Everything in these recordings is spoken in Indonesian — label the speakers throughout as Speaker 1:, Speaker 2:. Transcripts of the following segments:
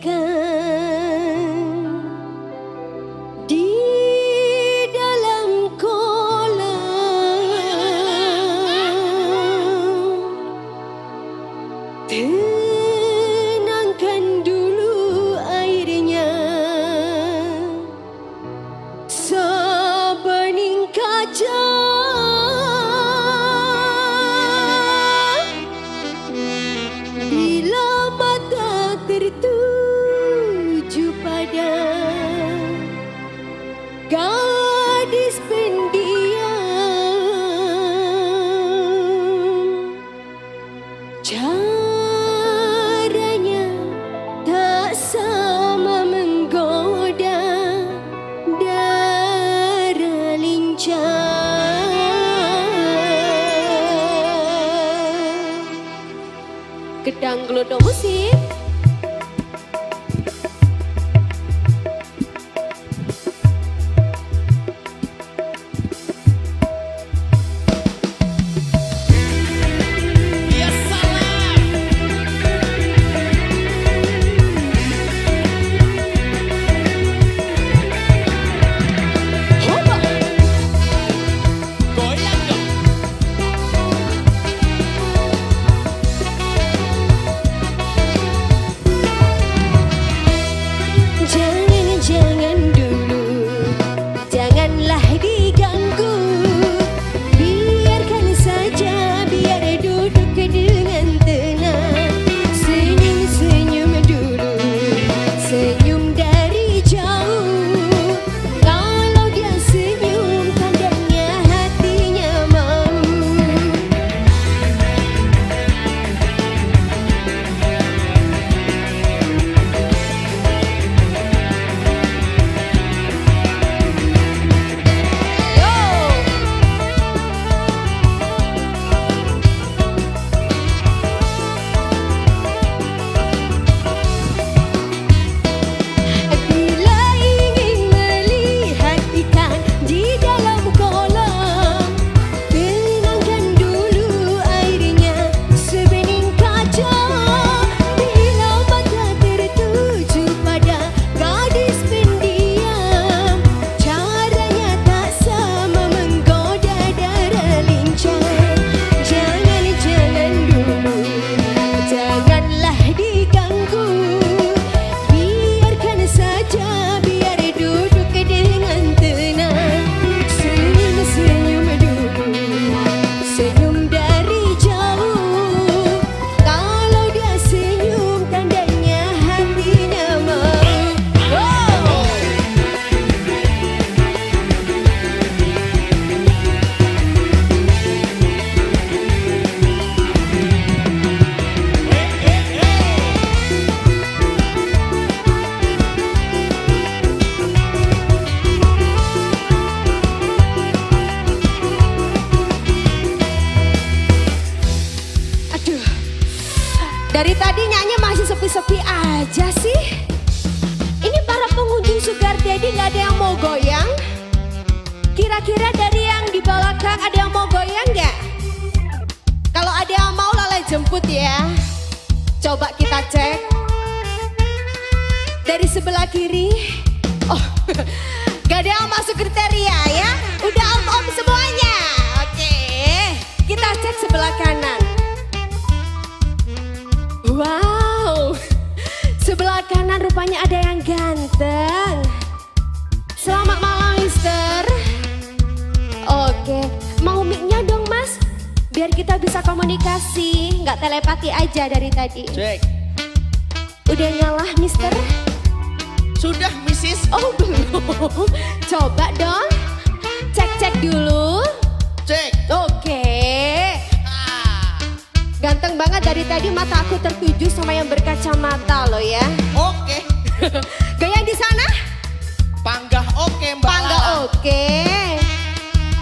Speaker 1: 跟 ya. Coba kita cek. Dari sebelah kiri. Oh, gak ada yang masuk kriteria ya. Udah om-om semuanya. Oke, kita cek sebelah kanan. Wow, sebelah kanan rupanya ada yang ganteng. Selamat malam, Mister. Oke, mau mic-nya dong? Biar kita bisa komunikasi, nggak telepati aja dari tadi.
Speaker 2: Cek.
Speaker 1: Udah nyala, Mister?
Speaker 2: Sudah, Mrs.
Speaker 1: Oh, belum. Coba dong. Cek-cek dulu.
Speaker 2: Cek.
Speaker 1: Oke. Ganteng banget dari tadi mata aku tertuju sama yang berkacamata loh ya.
Speaker 2: Oke.
Speaker 1: Gaya di sana?
Speaker 2: Panggah oke, Mbak
Speaker 1: Pangga
Speaker 2: Lala.
Speaker 1: oke.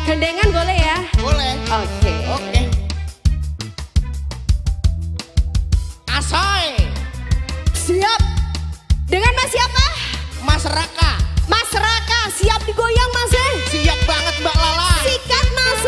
Speaker 1: Gendengan boleh ya?
Speaker 2: Boleh.
Speaker 1: Oke.
Speaker 2: Oke. Asoy.
Speaker 1: Siap. Dengan Mas siapa?
Speaker 2: Mas Raka.
Speaker 1: Mas Raka, siap digoyang Mas eh?
Speaker 2: Siap banget Mbak Lala.
Speaker 1: Sikat Mas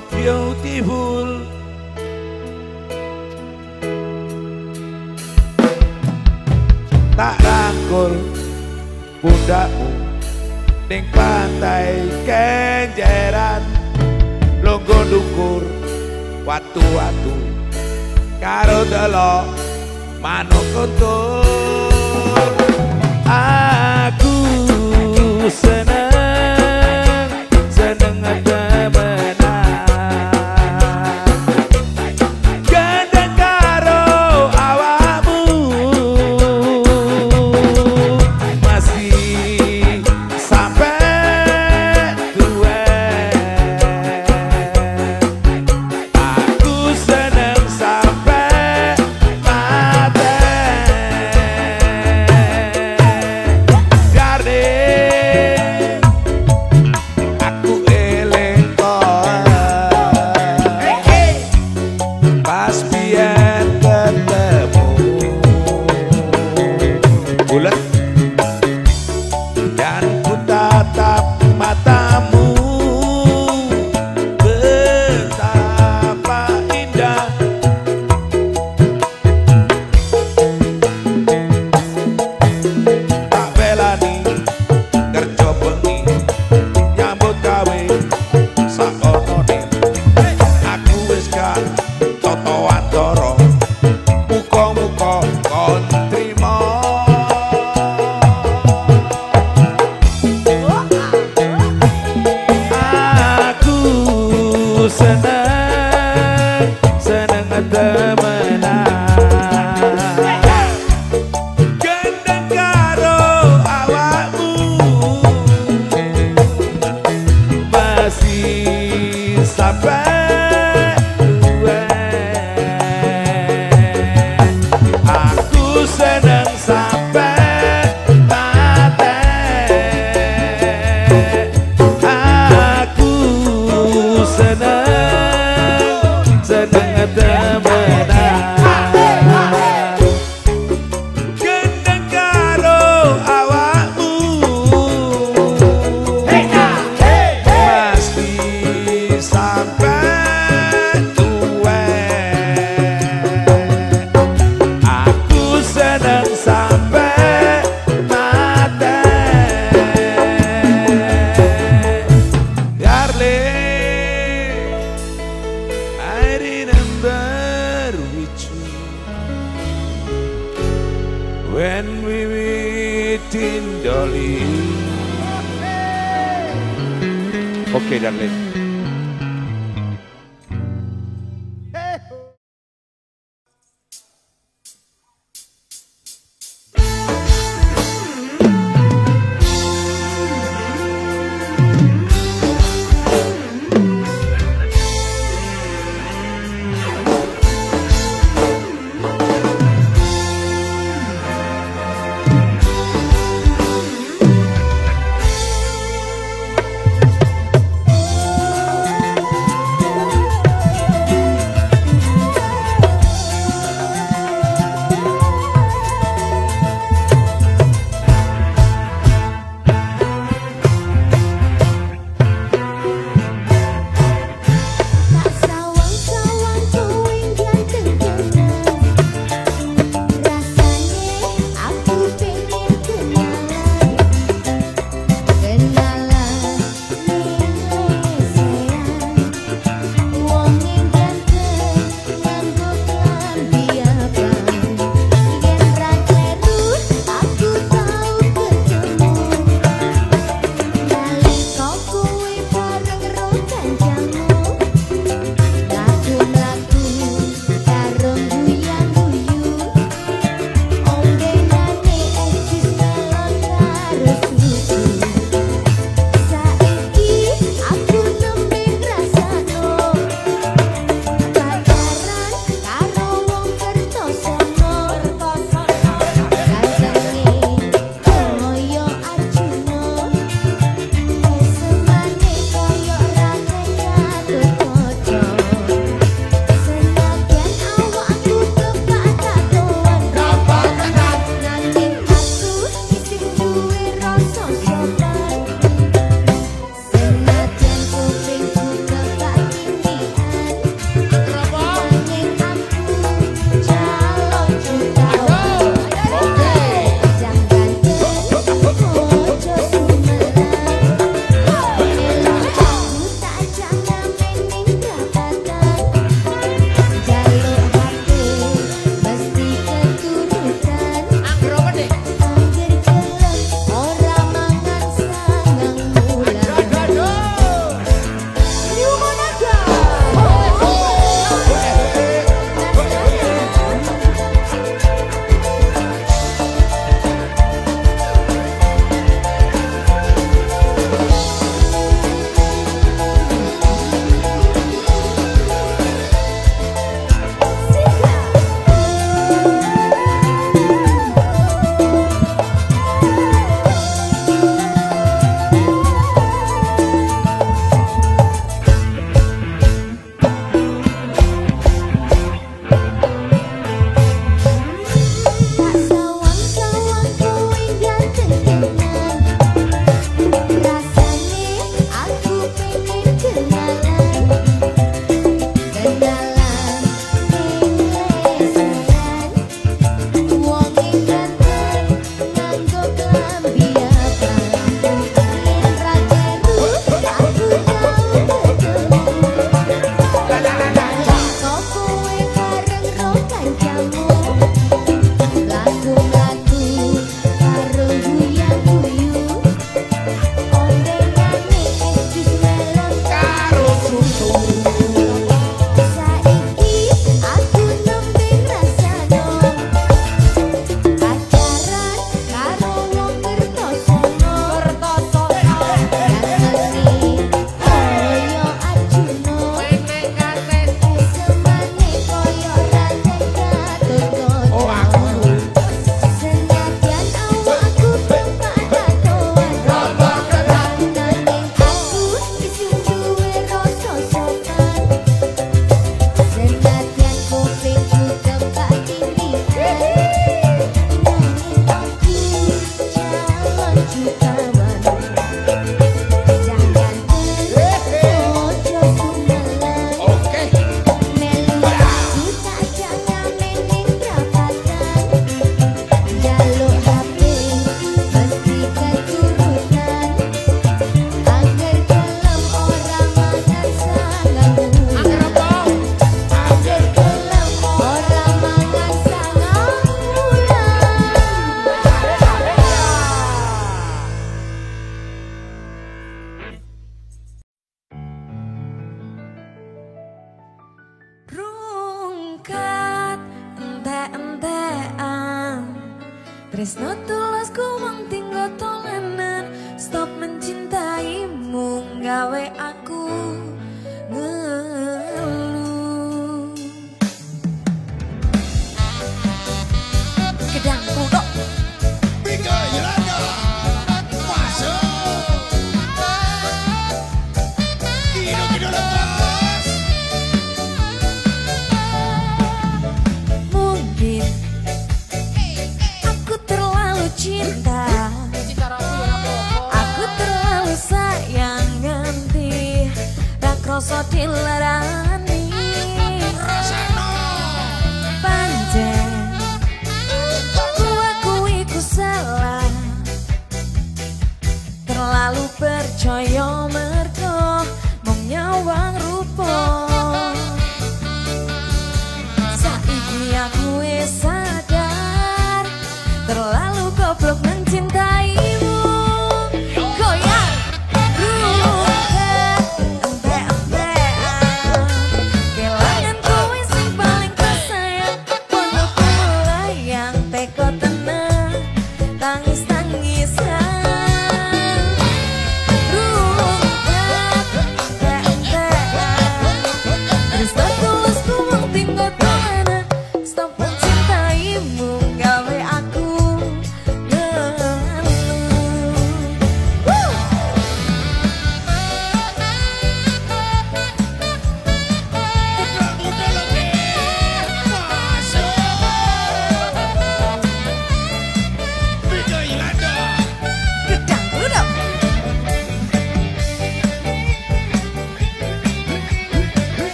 Speaker 3: beautiful Tak rangkul pundakmu Ning pantai kenjeran. Longgo dukur watu-watu Karo delok manuk kuntur Aku senang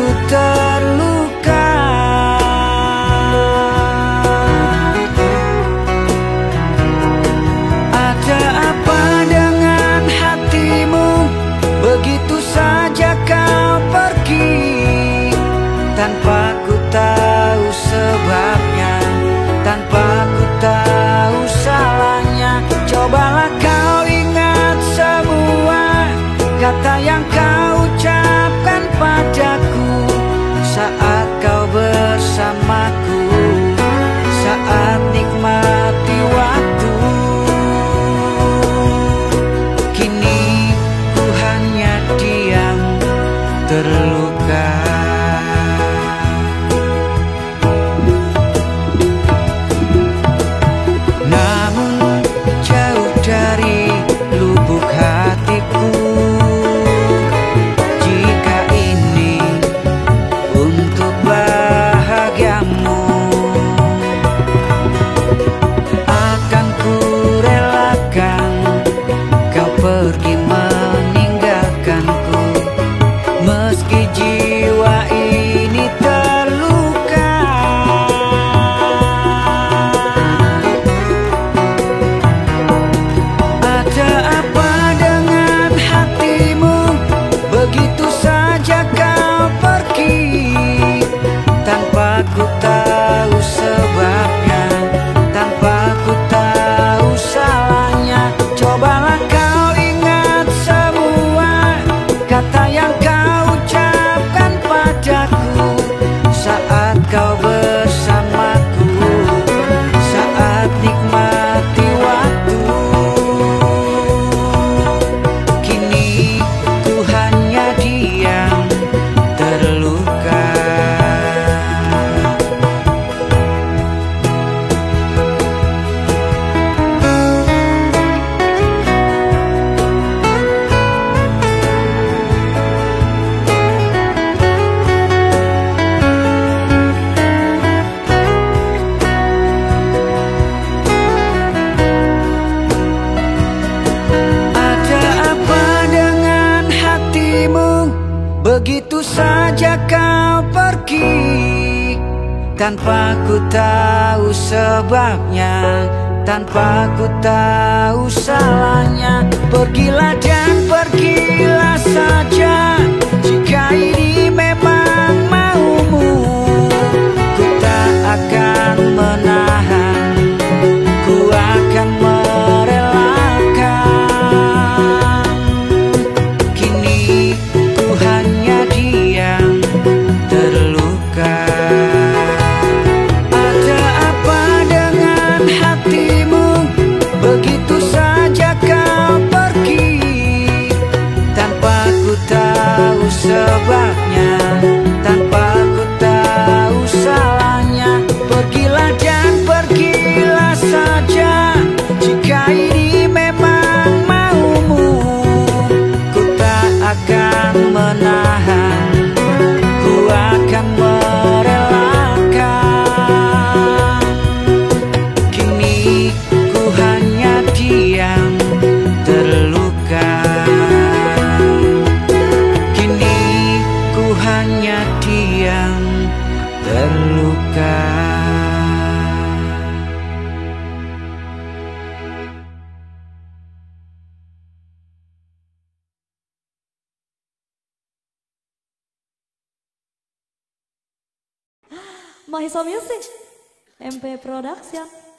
Speaker 3: aku
Speaker 4: terluka hanya diam terluka
Speaker 3: Mahisa Music. MP Production.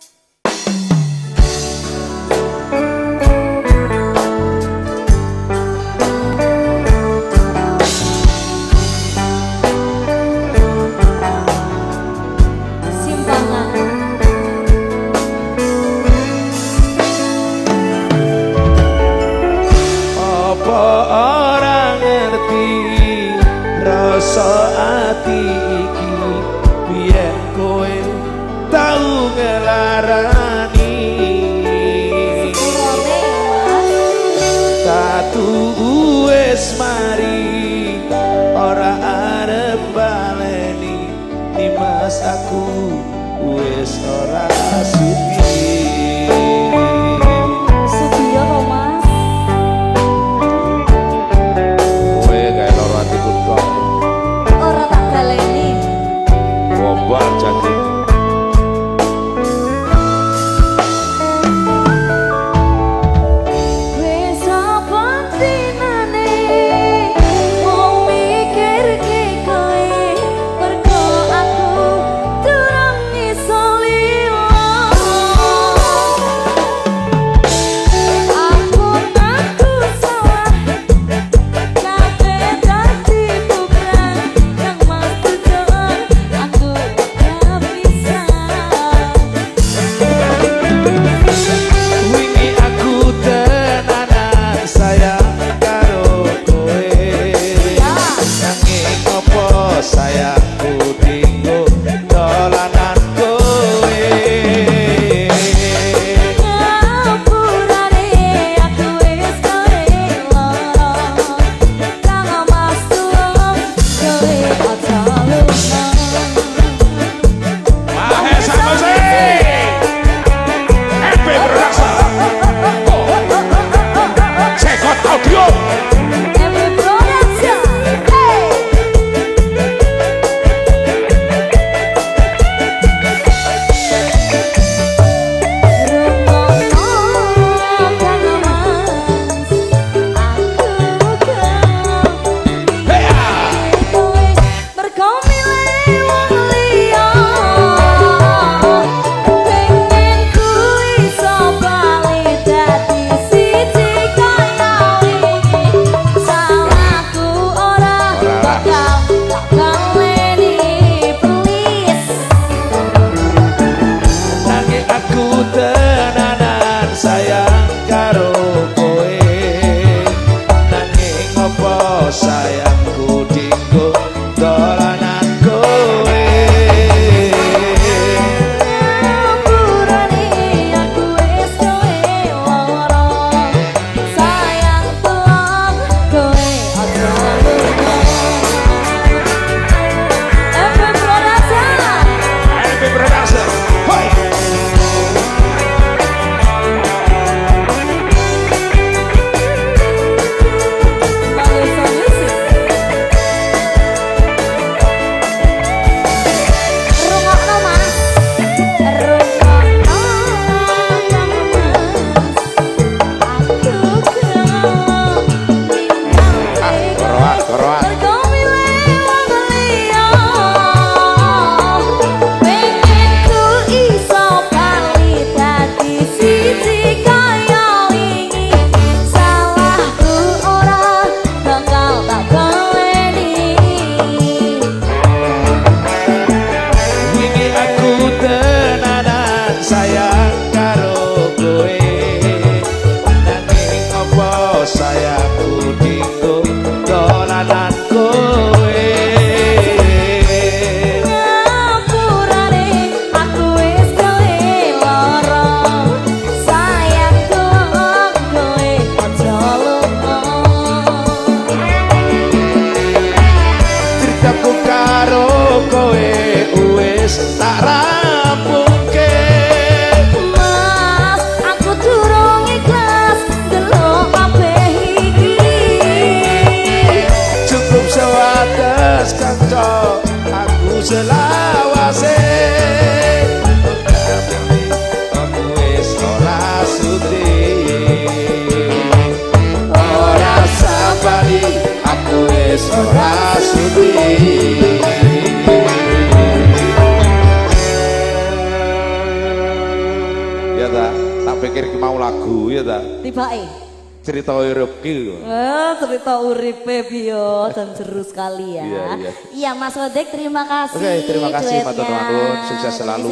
Speaker 1: terima kasih.
Speaker 5: Oke, terima kasih Pak Tuan Sukses selalu.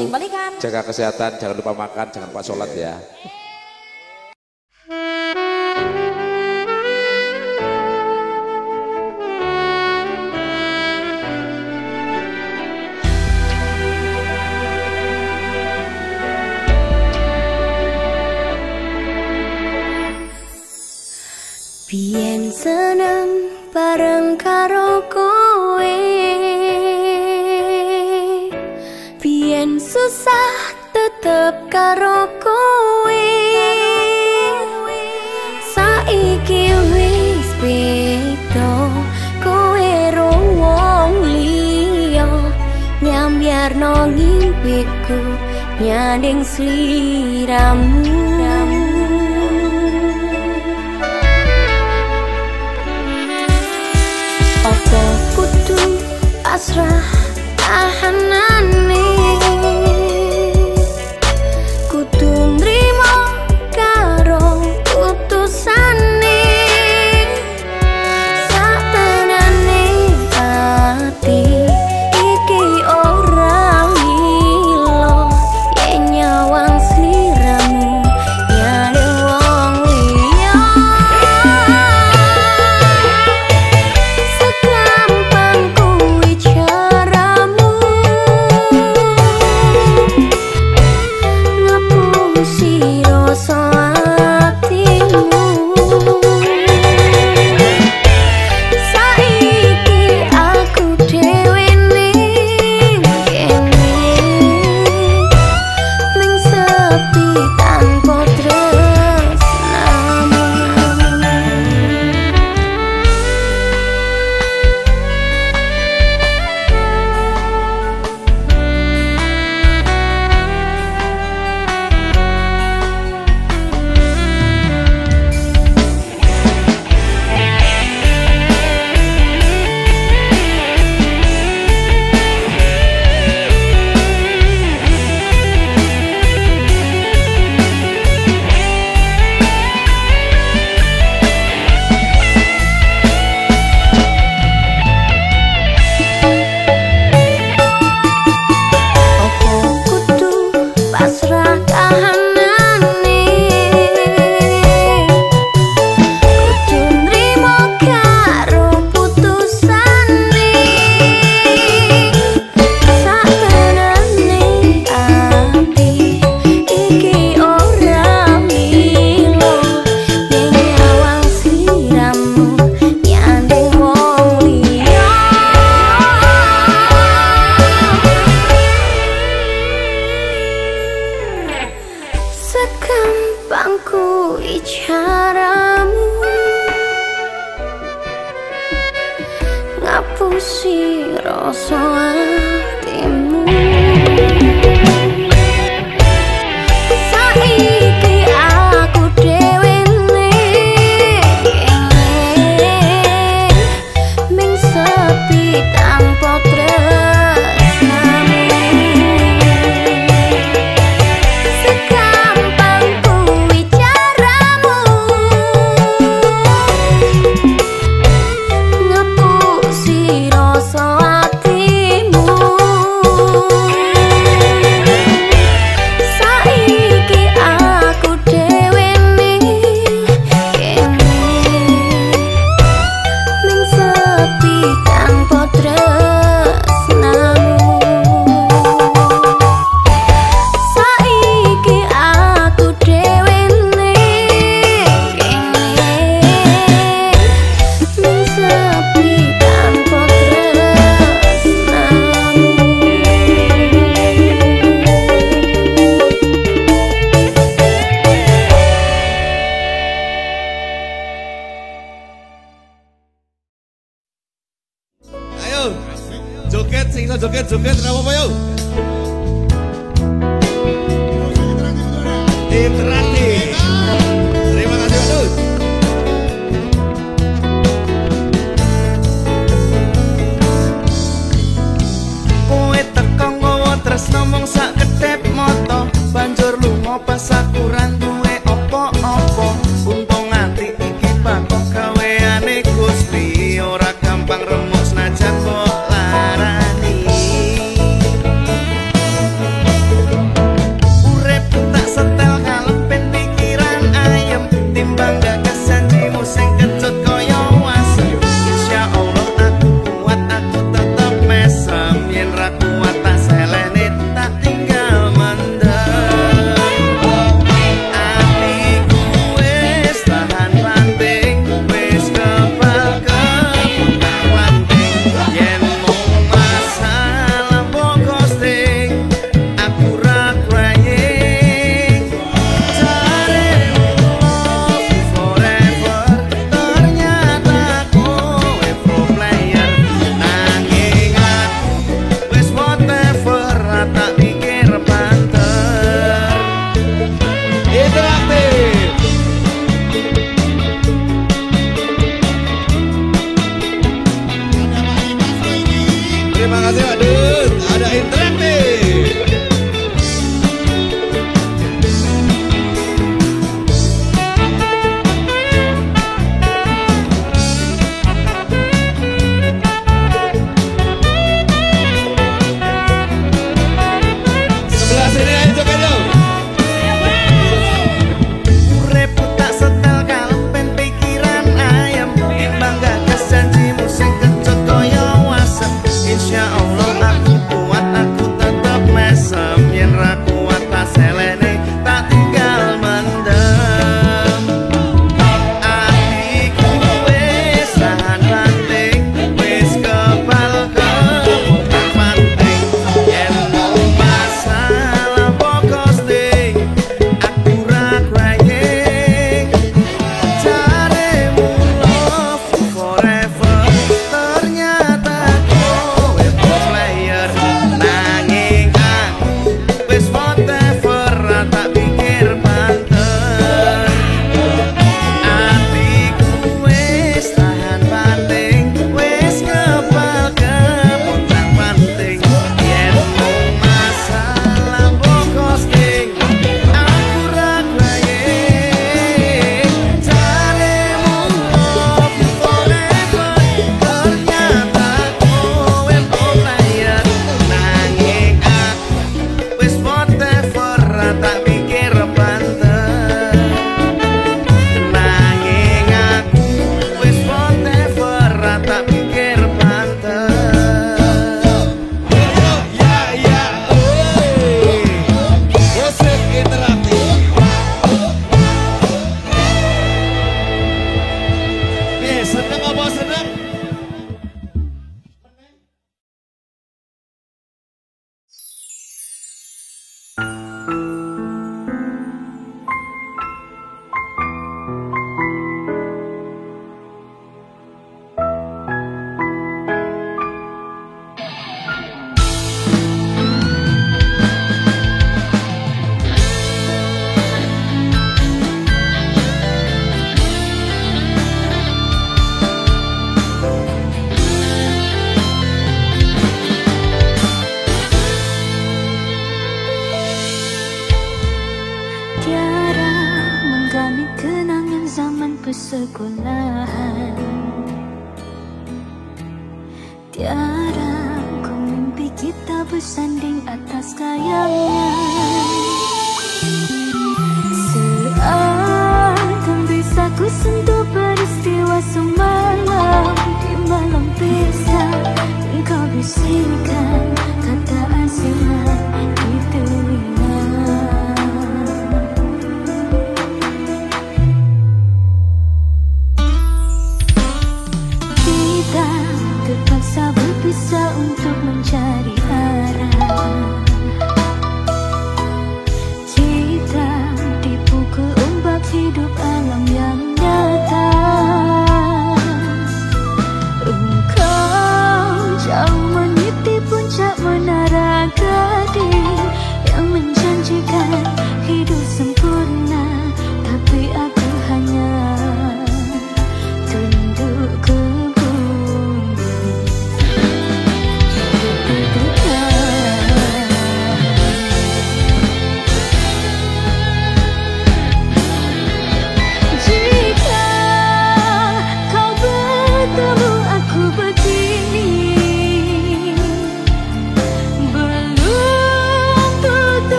Speaker 5: Jaga kesehatan, jangan lupa makan, jangan lupa sholat ya.